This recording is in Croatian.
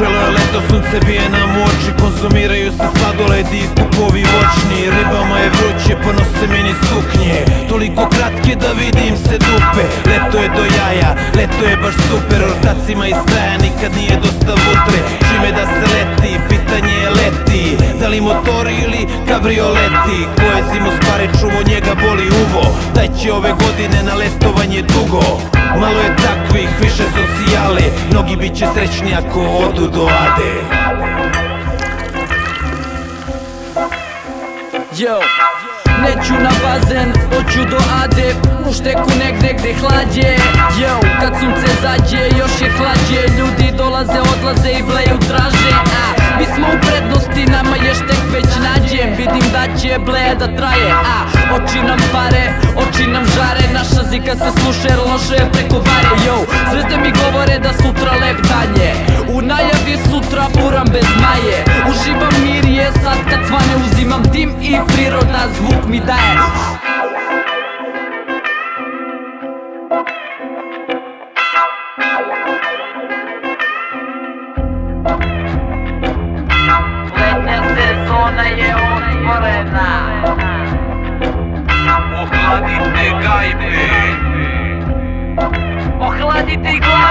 Počelo je leto, sunce bije nam u oči Konzumiraju se sladoledi i kupovi voćni Ribama je vruće, ponose mini suknje. Toliko kratke da vidim se dupe Leto je do jaja, leto je baš super Ortacima iz kraja nikad nije dosta vutre. Čime da se leti, pitanje je leti Da li motori ili kabrioleti Ko je zimu spare čuvo, njega boli uvo. Daj će ove godine na letovanje dugo. Malo je takvih, više socijale. Mnogi bit će srećni ako odu do Ade. Yo Neću na bazen, hoću do Ade. U šteku negde gde hlađe. Yo, kad sunce zađe, još je hlađe. Ljudi dolaze, odlaze i bleju traže. A, mi smo traje A, oči nam pare, oči nam žare. Naša zika se sluša jer loše je preko bare Yo, zvezde mi govore da sutra lep danje U najavi sutra buram bez maje. Uživam mir je sad kad svane uzimam dim i priroda zvuk mi daje. Letnja sezona je otvorená. Ochladit ty gajby. Ochladit ty gajby.